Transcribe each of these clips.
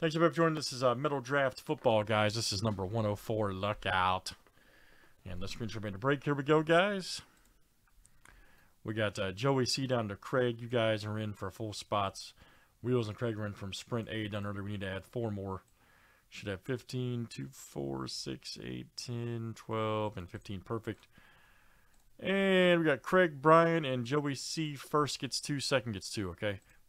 Thanks everybody for joining. This is uh, Metal Draft Football, guys. This is number 104. Luck out. And let's screenshot made a break. Here we go, guys. We got uh, Joey C down to Craig. You guys are in for full spots. Wheels and Craig are in from Sprint A down earlier. We need to add four more. Should have 15, 2, 4, 6, 8, 10, 12, and 15. Perfect. And we got Craig, Brian, and Joey C. First gets two, second gets two, okay?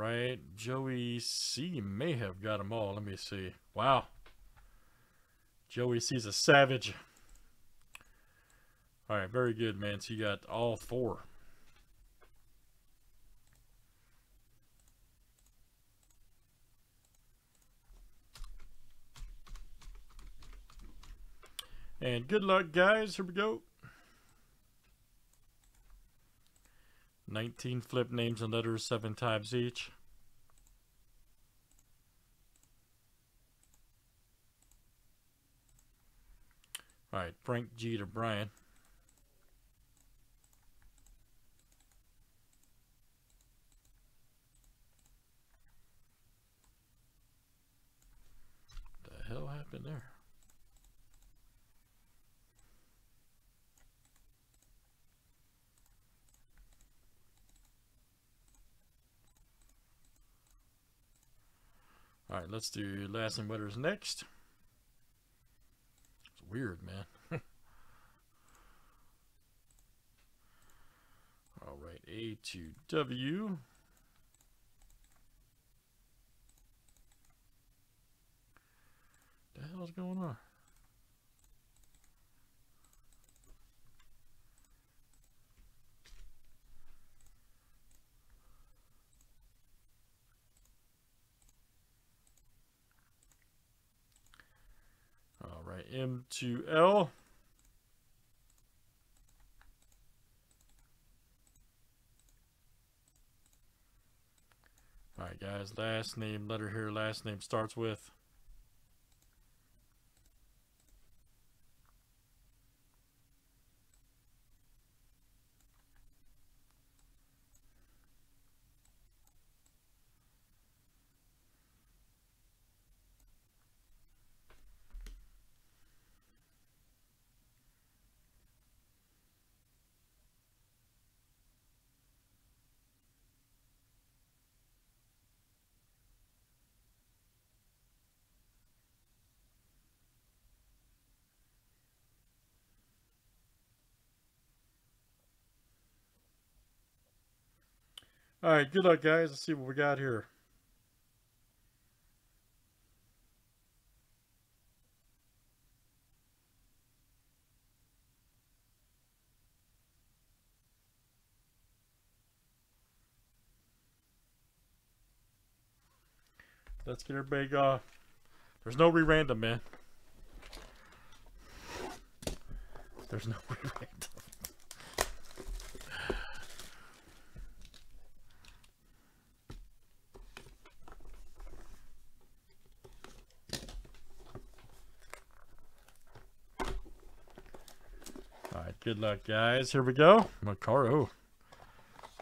right, Joey C may have got them all. Let me see. Wow. Joey C's a savage. All right, very good, man. So you got all four. And good luck, guys. Here we go. 19 flip names and letters, seven times each. All right, Frank G to Brian. The hell happened there? All right, let's do last name letters next. Weird, man. All right, A to W. What The hell's going on? All right, M to L. All right, guys, last name, letter here, last name starts with. All right, good luck, guys. Let's see what we got here. Let's get everybody go. There's no re-random, man. There's no re-random. Good luck, guys. Here we go. My car. Oh.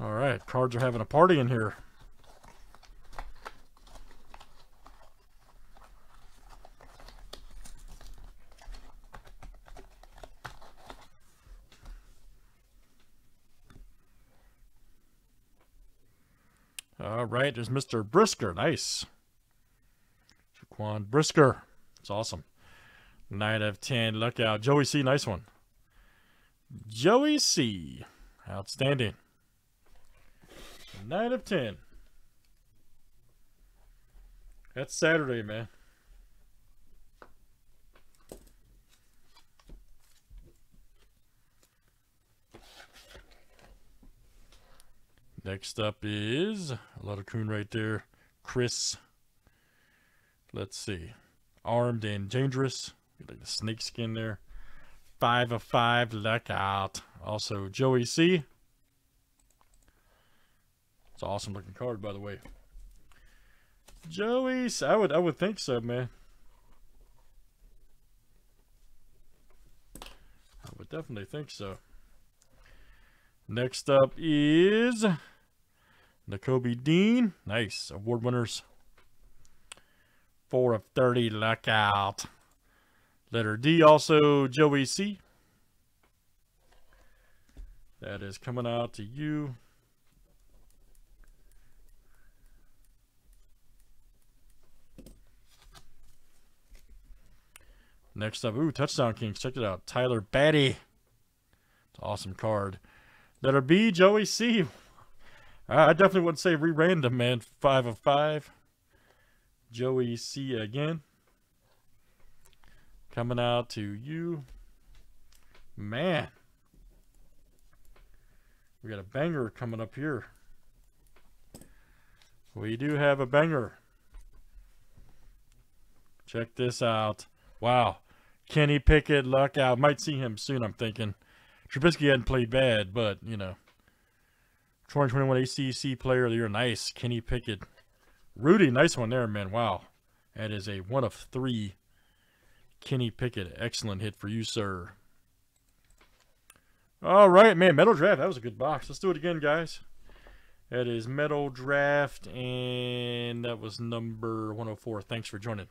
All right, cards are having a party in here. All right, there's Mr. Brisker. Nice. Jaquan Brisker. It's awesome. Nine of ten. Look out. Joey C. Nice one. Joey C. Outstanding. Nine of ten. That's Saturday, man. Next up is a lot of coon right there. Chris. Let's see. Armed and dangerous. Like the snake skin there. Five of five. Luck out. Also, Joey C. It's an awesome looking card, by the way. Joey, I would, I would think so, man. I would definitely think so. Next up is Nakobe Dean. Nice. Award winners. 4 of 30. Luck out. Letter D also Joey C. That is coming out to you. Next up, ooh, Touchdown Kings. Check it out. Tyler Badie. It's an awesome card. Letter B, Joey C. I definitely would say re-random, man. Five of five. Joey C again. Coming out to you. Man. We got a banger coming up here. We do have a banger. Check this out. Wow. Kenny Pickett, luck out. Might see him soon, I'm thinking. Trubisky hadn't played bad, but, you know. 2021 ACC Player of the Year. Nice. Kenny Pickett. Rudy, nice one there, man. Wow. That is a one of three. Kenny Pickett. Excellent hit for you, sir. All right, man. Metal Draft. That was a good box. Let's do it again, guys. That is Metal Draft, and that was number 104. Thanks for joining.